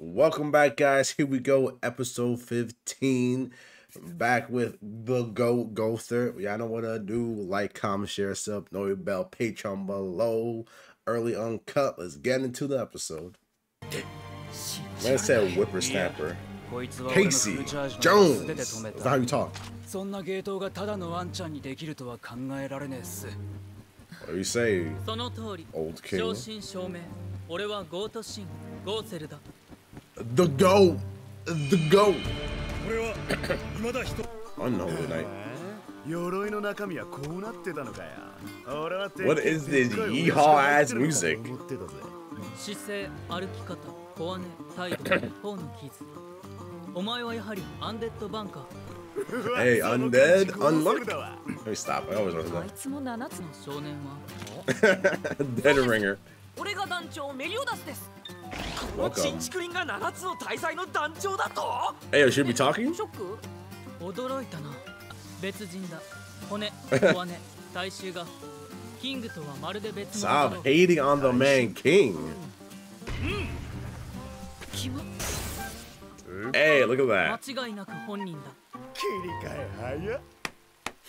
Welcome back, guys. Here we go, episode 15. Back with the GOAT Ghoster. Y'all know what to do. Like, comment, share, sub, know your bell, Patreon below. Early uncut. Let's get into the episode. Man said whippersnapper. Casey Jones. That's not how you talk. そんなゲートがただのワンちゃんにできるとは考えられねえっす What do you say, その通り old 正 king? 真正銘俺はゴートシンゴーセルだ The GOAT. The GOAT. 俺は未だ人 Unholy Knight. 鎧の中身はこうなってたのかよ俺は What is this yeehaw ass music? 思ってたぜ姿勢歩き方小姉態度頬の傷お前はやはりアンデッドバンカー Hey, その undead, 感じ高速 unlucky. だわ Let me stop. I always run あいつも7つの少年は that. Dead ringer. 俺が団長メリオダスですこのチ Welcome. ンチクリンが7つの大罪の団長だと Hey, should we be talking? ショック驚いたな別人だ骨小姉大衆がキングとはまるで別物だろ Stop hating on the man king. キモ Hey, look at that. 間違いなく本人だ切り替え早っ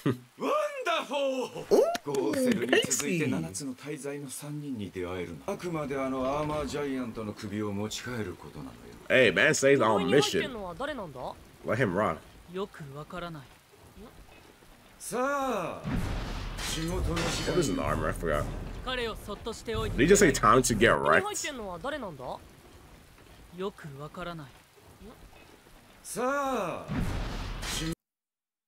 ワンダフォー ゴーセルに続いて7つの大罪の3人に出会えるのあくまであのアーマージャイアントの首を持ち帰ることなのよ Hey, man says ここ on に入ってん mission. のは誰なんだ Let him rock. よくわからないさあ仕事の時 What is in 間 the armor? I forgot. 彼をそっとしておい Did て he just say time to get ここに入っ wrecked? てんのは誰なんだよくわからないさあ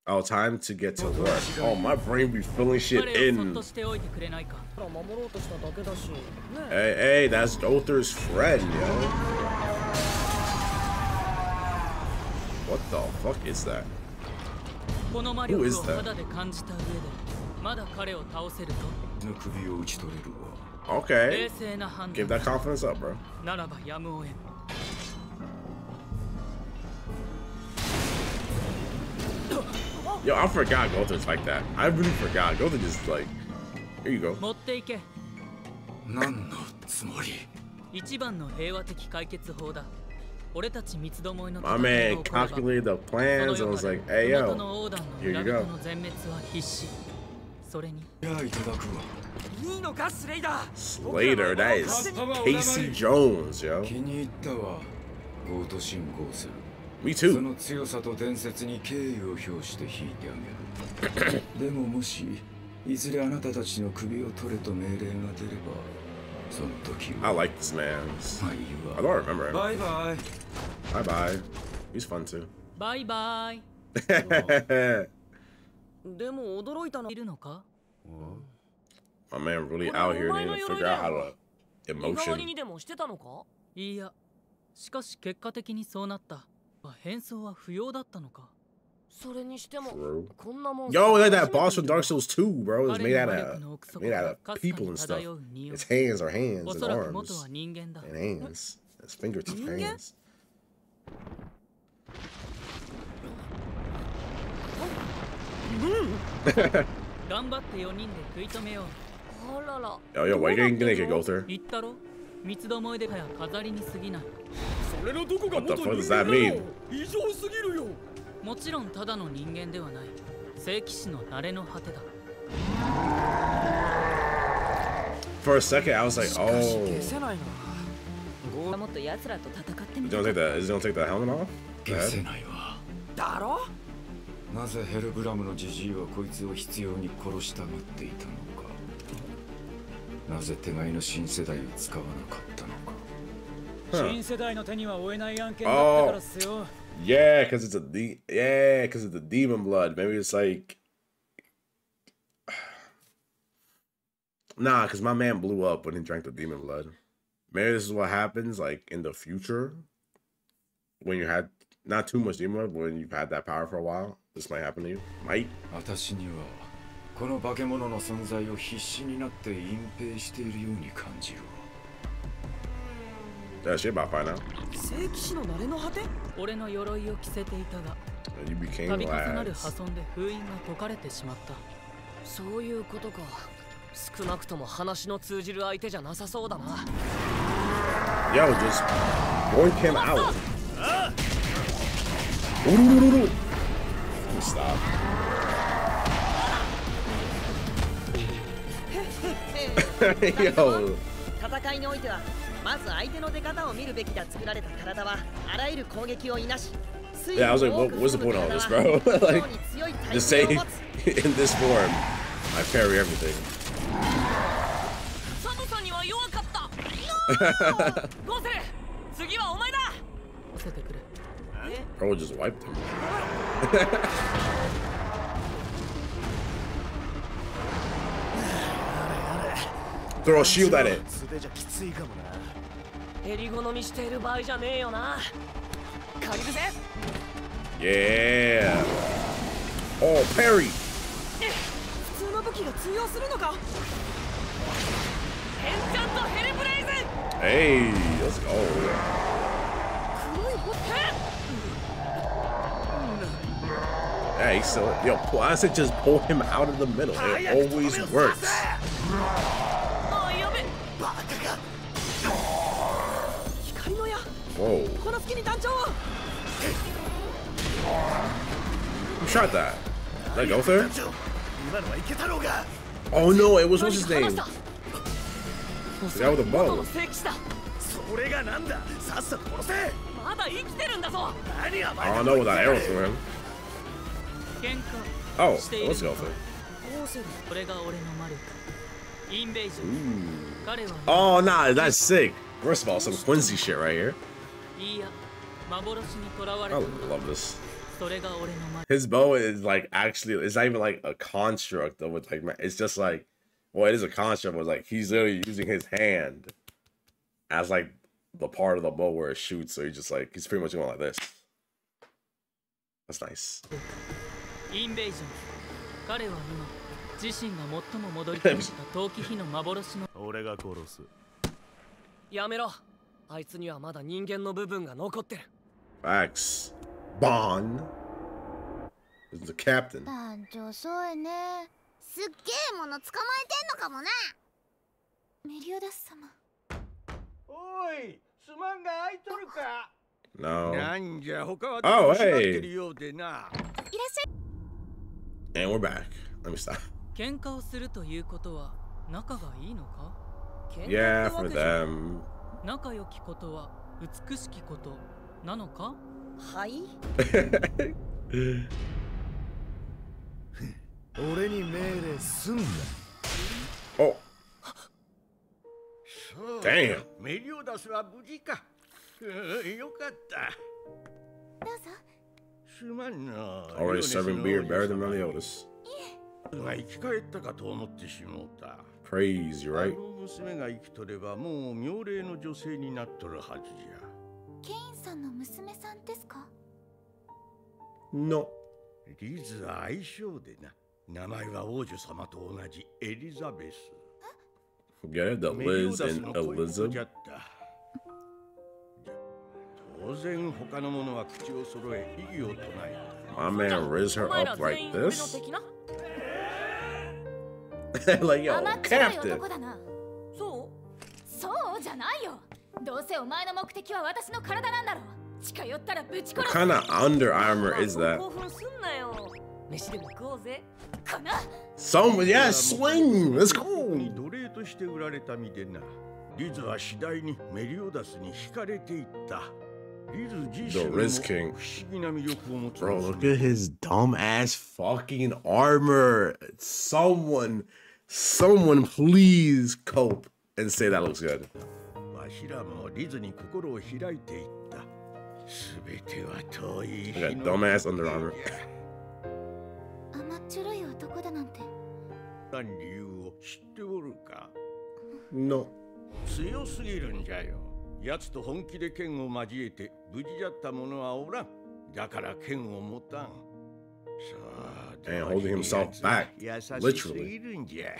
Oh, time to get to work. Oh, my brain be filling shit in. Hey, hey, that's Dother's friend, yo. What the fuck is that? Who is that? Okay. Give that confidence up, bro. Yo, I forgot Goten's like that. I really forgot. Goten just like, here you go. 何のつもり一番の平和的解決法だ。俺たち三つどもえの My man calculated the plans and was like, hey yo, here you go. それに。いや、いただくわ。いいのか、スレイダー Slader, that is Casey Jones, yo. セル Me そ too. の強さと伝説に敬意を表して引いてあげるでももしいずれあなたたちの首を取れと命令が出ればその時 I は like this man. まあいい I わ don't remember him. バイバイ Bye bye. He's fun too. バイバイでも驚いたのいるのか My man really out here needing to figure out how to 身代わり emotion. にでもしてたのかいいやしかし結果的にそうなった 変装は不要だったのかそれにしても.こんなもん Yo, like that boss from Dark Souls 2, bro. It's 彼 made の out of made か out ら of かすか people に and stuff. Its hands are hands お and arms and hands. Its fingertip 人間 hands. 頑張って4人で食い止めようあらら Yo, yo, why you getting naked, Gother? 言ったろ三つどもえでかや飾りに過ぎない。それのどこが元人 that 間だ?よ異常すぎるよ。もちろんただの人間ではない。聖騎士の慣れの果てだ。For a second, I was like, 消 oh. せないなもっと奴らと戦ってみ Is he gonna take the, he gonna take the helmet off? 消.せないわだろ？なぜヘルブラムのジジイはこいつを必要に殺したがっていたのかなぜ手飼いの新世代を使わなかったのか Huh. 新世代の手には負えない案件だったからっすよ Yeah, because it's a de- yeah, because it's the demon blood. Maybe it's like nah, because my man blew up when he drank the demon blood. Maybe this is what happens like in the future when you had not too much demon blood, but when you've had that power for a while. This might happen to you. Might. この化け物の存在を必死になって隠蔽しているように感じるわ That shit about. 聖騎士の慣れの果て？俺の鎧を着せていたが you became 度重なる.破損で封印が解かれてしまったそういうことか少なくとも話の通じる相手じゃなさそうだな Yo, just him out. Ooh, Stop. 戦いにおいてはまず相手の出方を見るべきだ作られた体はあらゆる攻撃をいなし Yeah, I was like, what, what's the point of all this, bro? like, just say in this form, I parry everything. 寒さには Throw a shield at it. 素手じゃきついかもな襟好みしている場合じゃねえよな借りるぜ Yeah. Oh, parry. 普通の武器が通用するのかエンチャントヘルブレイズ Hey, let's go. 黒いホッ Yeah, he's still. Yo, pull- I said just pull him out of the middle. It always works. Whoa. この隙に団長を Who shot that? Did that go there? 今のはいけたろうが Oh no, it was what's his 何 name? か The guy with the 元の bow. 聖騎士だそれがなんださっさと殺せまだ生きてるんだぞ何が I don't know what that arrow through him. 喧嘩 Oh, している let's go through. ゴーセルこれが俺の魔力インベージョン彼は Oh nah, that's sick. First of all, some Quincy shit right here. いいや幻にとらわれ I たのだ love this. それが俺の魔力 His bow is like actually, it's not even like a construct of it. Like, ma- it's just like, well, it is a construct, but like he's literally using his hand as like the part of the bow where it shoots. So he's just like, he's pretty much going like this. That's nice. インベージョン彼は今自身が最も戻りたかった陶器火の幻の俺が殺すやめろ あいつにはまだ人間の部分が残ってる Facts. Bond is the captain. 団長そうやねすっげえもの捕まえてんのかもなメリオダス様おいすまんが空いとるか？No. なんじゃ他は Oh, 閉まってる hey. ようでないらっしゃい And we're back. Let me stop. 喧嘩をするということは仲がいいのか？Yeah, for them. 仲良きことは美しきことなのか？はい？俺に命令すんな。Oh, そう。Damn. メリオダスは無事か。う んよかった。どうぞ。すまんな。Already serving beer better than Meliodas. が生き返ったかと思ってしもうたあ right? の娘が生きとればもう妙齢の女性になっとるはずじゃケインさんの娘さんですか？No. リズは愛称でな名前は王女様と同じエリザベス Forget オ Liz and Elizabeth. 当然他の者は口を揃え異議を唱え My man riz her up 全 like this. 敵な like, yo, 甘っちょろい Captain. 男だなそうそうじゃないよどうせお前の目的は私の体なんだろ近寄ったらぶち殺 What す kind of Under Armour is まあ that? 興奮すんなよ飯でも食おうぜかな Some, yeah, swing. Let's に go. 奴隷として売られた身でなリズは次第にメリオダスに惹かれていったリズ自身 The も Riz King. 不思議な魅力を持つ Bro, look at his dumb ass fucking armor. Someone, someone, please cope and say that looks good. わしらもリズに心を開いていった。すべては遠い日の。Dumbass Under Armour. 甘っちょろい男だなんて。何理由を知っておるか？No. 強すぎるんじゃよ。奴と本気で剣を交えて無事じゃった者はおらん。だから剣を持たん。さあ And holding himself back, 優しす literally. ぎるんじゃ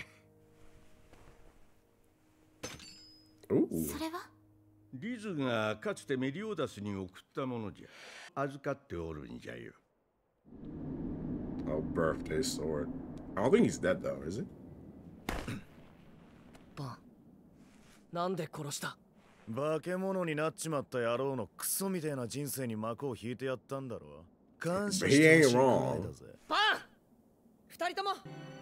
Ooh. それはリズがかつてメリオダスに送ったものじゃ預かっておるんじゃよ Oh, birthday sword. I don't think he's dead though, is he? バンなんで殺した 化け物になっちまった野郎のクソみたいな人生に幕を引いてやったんだろ感謝 He してほ ain't しいくらい wrong. だぜパン 二人とも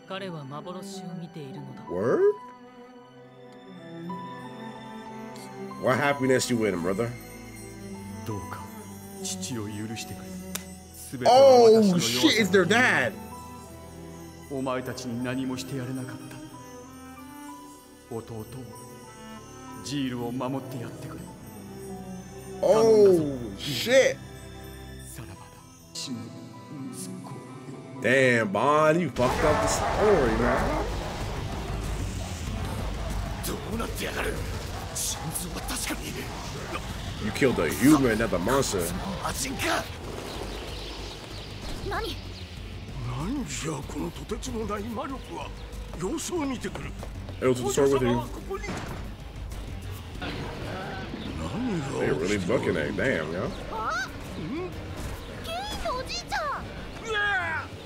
彼は幻を見ているのだ Word? What happiness you in, brother? どうか父を許してくれ Oh shit, it's さ their dad. お前たちに何もしてやれなかった弟をジールを守ってやってくれ Oh shit. さらばだ死ぬ Damn, Ban, you fucked up the story, man. You killed a human, not a monster. Able to sword with you. They really fucking that, damn, yo.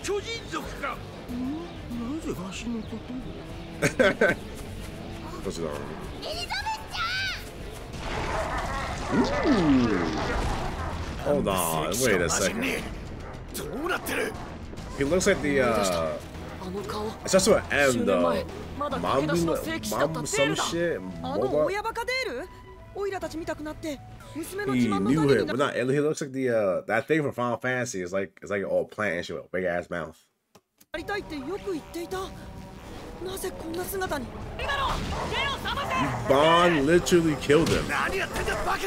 巨人族かなぜわしのことをどっちだエリザベスちゃん Hold on, wait a second. He looks like the, uh, it's also an M though. Mom, mom, some shit. Boba. オイラたち見たくなって娘の He 自慢の knew 谷 it, に but な not. He looks like the uh that thing from Final Fantasy. It's like it's like an old plant and shit with big ass mouth. りたいってよく言っていたなぜこんな姿に Bond literally killed him. 何やってんだバカ伏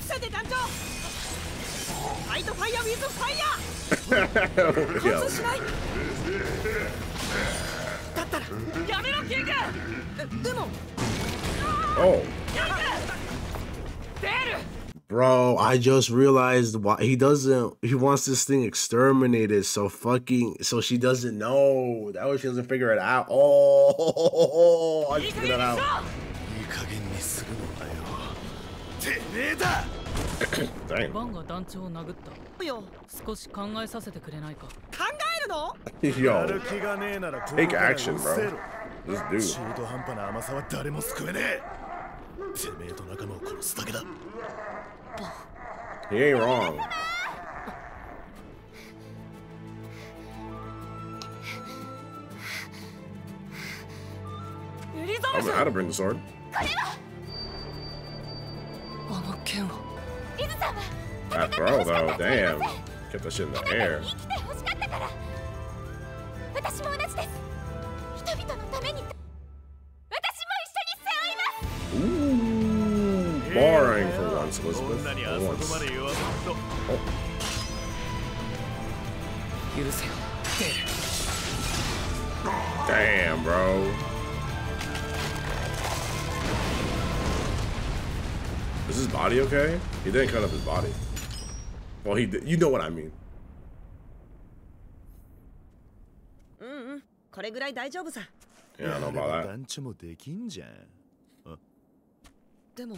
せて団長ファイトファイヤーウィズファイヤーしないだったらやめろキングえでも oh, bro, I just realized why he doesn't. He wants this thing exterminated, so fucking, so she doesn't know. That way she doesn't figure it out. Oh, I just figured that out. いい加減にするのだよてめえだ Dang. バンが団長を殴ったよ少し考えさせてくれないか考えるの Yo, る気がねえなら take action, うっせえ bro. ろ This 中 dude. He ain't wrong. I'm gonna bring the sword. After throw though, damn. Kept that shit in the air. Ooh boring for once, こ Elizabeth. んなにあ For そこ once. まで弱ったと許せよ Damn, bro. Is his body okay? He didn't cut up his body. Well, he did. You know what I mean. うんうんこれぐらい大丈夫さ Yeah, I don't know about that. 団長もできんじゃんでも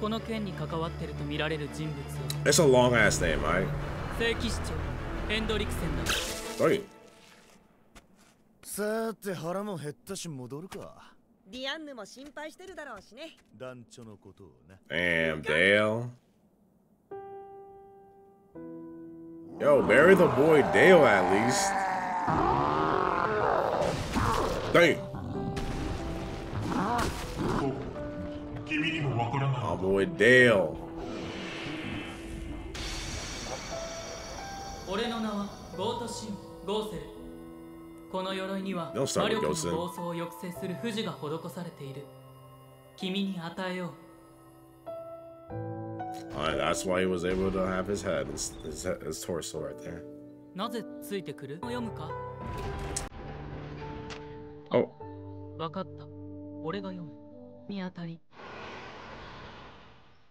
この件に関わってると見られる人物を It's a long ass name, right? 聖騎士長ヘンドリクセンだ Sorry. さて腹も減ったし戻るかディアンヌも心配してるだろうしね団長のことをな Damn, Dale. Yo, bury the boy Dale at least. Dang. My boy Dale. 俺の名はゴートシンゴーセルこの鎧には Don't start 魔 with 力の Gosen. 暴走を抑制する富士が施されている君に与えよう Alright, that's why he was able to have his head, his, his, his torso right there. なぜついてくる読むか Oh,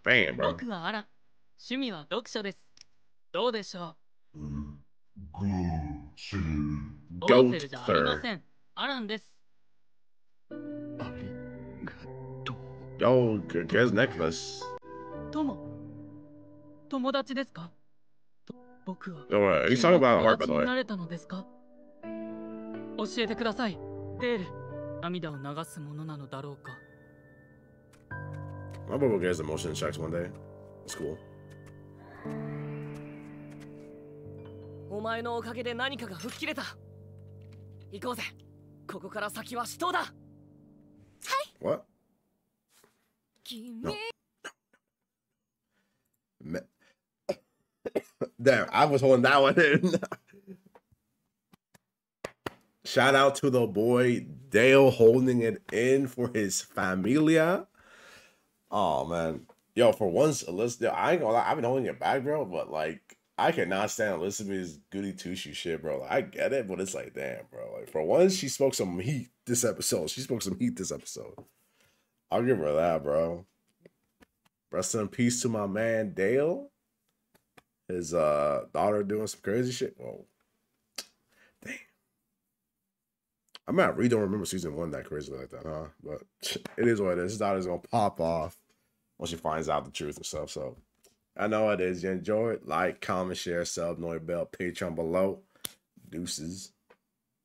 Bam, bro. 僕はアラン。趣味は読書です。どうでしょう？ゴーセルじゃありません。アランです。Yo, necklace. 友友達ですか？と僕は Yo, uh, he's talking about heart, by 友 the 達に way. なれたのですか？教えてください。デール。涙を流すものなのだろうか My brother gets emotion checks one day. It's cool. お前のおかげで何かが吹っ切れた行こうぜここから先は死闘だ What? 君 No. Ma- Damn, I was holding that one in. Shout out to the boy Dale holding it in for his familia. Oh man, yo, for once, Elizabeth, I ain't gonna lie, I've been holding it back, bro. But like, I cannot stand Elizabeth's goody two shoe shit, bro. Like, I get it, but it's like, damn, bro. Like, for once, she spoke some heat this episode. She spoke some heat this episode. I'll give her that, bro. Rest in peace to my man Dale. His uh daughter doing some crazy shit. Whoa. Damn. I mean, I really don't remember season one that crazy like that, huh? But it is what it is. His daughter's gonna pop off when she finds out the truth and stuff. So I know it is. You enjoy it. Like, comment, share, sub, noise bell, Patreon below. Deuces.